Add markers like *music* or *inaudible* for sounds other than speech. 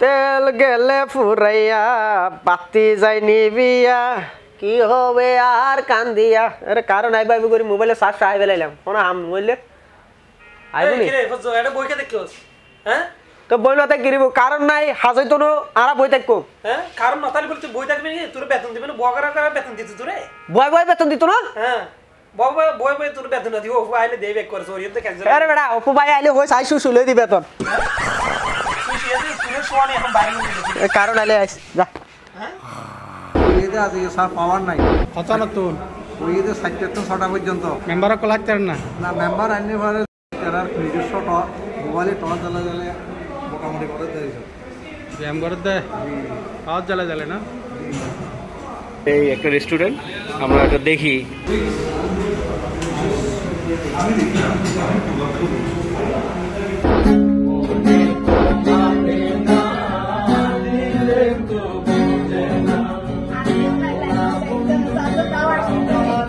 তেল গেলে ফুরাইয়া বাতি যাই নিবিয়া। কি হবে আর কান্দিয়া? আরে কারণ আইবা আইবি করি মোবাইলে চার্জ আই বেলাইলাম। কোন হাম বললে আইবো নি? দেখিস হ্যাঁ? তো বইলতে গিরিব কারণ নাই হাজাইতো নো আরা বই থাকব। হ্যাঁ? কারণ নতালি বলে তুই বই থাকবি নাকি তোর বেতন দিবে না? বগারা করা বেতন দিতে তোরে? বয় বয় বেতন দিত না? হ্যাঁ। বয় বয় বয় বয় তোর বেতন না দিব ও আইলে দেই বেক করে সরিয়ে তো ক্যান্সেল আরে বেটা অপু ভাই আইলে হই শুই শুলে দি বেতন। *laughs* কারণ আইলে আইস যা এতে আছে স্যার পাওয়ার নাই কত সাতটা তো ছটা পর্যন্ত কল না না মেম্বার আনলে পরে তারা নিজস্ব টস মোবাইলে টস জ্বালা জ্বালে মোটামুটি করে দেয় ব্যায়াম করে দেয় পাওয়ার জ্বালা জ্বালে না এই একটা রেস্টুরেন্ট আমরা এটা দেখি